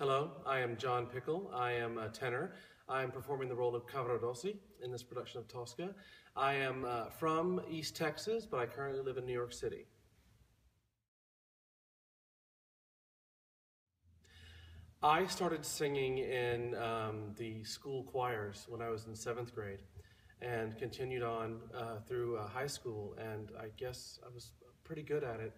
Hello, I am John Pickle. I am a tenor. I am performing the role of Cavaradossi in this production of Tosca. I am uh, from East Texas, but I currently live in New York City. I started singing in um, the school choirs when I was in seventh grade and continued on uh, through uh, high school, and I guess I was pretty good at it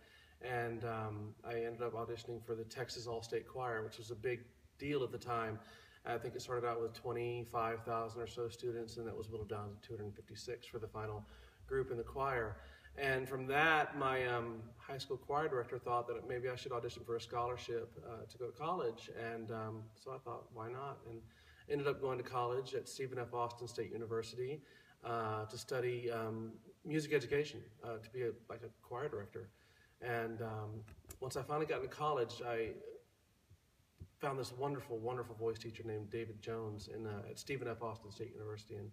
and um, I ended up auditioning for the Texas All-State Choir, which was a big deal at the time. I think it started out with 25,000 or so students, and that was whittled down to 256 for the final group in the choir. And from that, my um, high school choir director thought that maybe I should audition for a scholarship uh, to go to college. And um, so I thought, why not? And ended up going to college at Stephen F. Austin State University uh, to study um, music education, uh, to be a, like a choir director. And um, once I finally got into college, I found this wonderful, wonderful voice teacher named David Jones in, uh, at Stephen F. Austin State University. And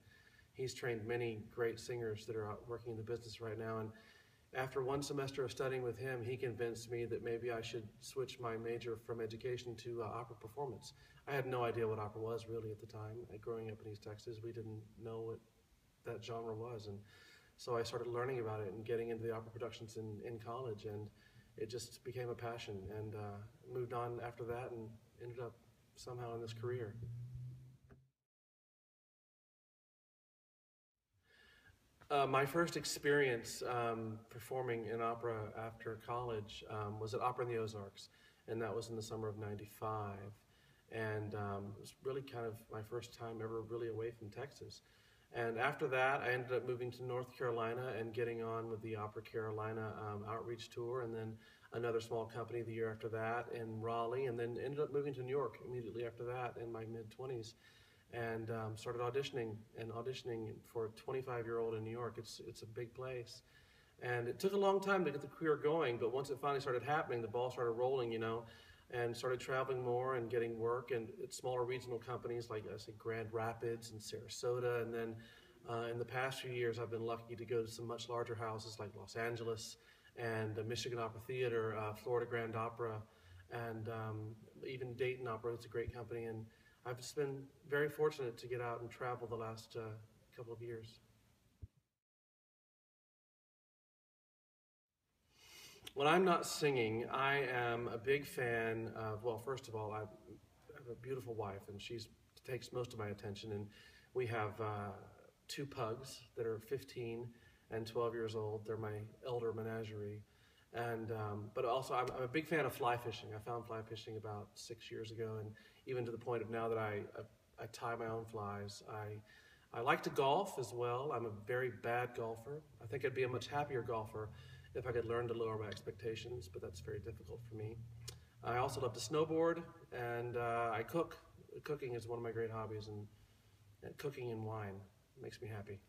he's trained many great singers that are working in the business right now. And after one semester of studying with him, he convinced me that maybe I should switch my major from education to uh, opera performance. I had no idea what opera was really at the time. Uh, growing up in East Texas, we didn't know what that genre was. And so I started learning about it and getting into the opera productions in, in college, and it just became a passion. And uh, moved on after that, and ended up somehow in this career. Uh, my first experience um, performing in opera after college um, was at Opera in the Ozarks, and that was in the summer of '95. And um, it was really kind of my first time ever really away from Texas. And after that, I ended up moving to North Carolina and getting on with the Opera Carolina um, outreach tour, and then another small company the year after that in Raleigh, and then ended up moving to New York immediately after that in my mid 20s, and um, started auditioning and auditioning for a 25 year old in New York. It's it's a big place, and it took a long time to get the career going, but once it finally started happening, the ball started rolling. You know, and started traveling more and getting work and at smaller regional companies like I say Grand Rapids and Sarasota. And then uh, in the past few years, I've been lucky to go to some much larger houses like Los Angeles and the Michigan Opera Theater, uh, Florida Grand Opera, and um, even Dayton Opera. It's a great company, and I've just been very fortunate to get out and travel the last uh, couple of years. When I'm not singing, I am a big fan of, well, first of all, I have a beautiful wife, and she takes most of my attention. And we have uh, two pugs that are 15 and 12 years old. They're my elder menagerie. And, um, but also, I'm, I'm, a big fan of fly fishing. I found fly fishing about six years ago, and even to the point of now that I, I, I tie my own flies. I, I like to golf as well. I'm a very bad golfer. I think I'd be a much happier golfer if I could learn to lower my expectations, but that's very difficult for me. I also love to snowboard, and uh, I cook. Cooking is one of my great hobbies, and, and cooking and wine makes me happy.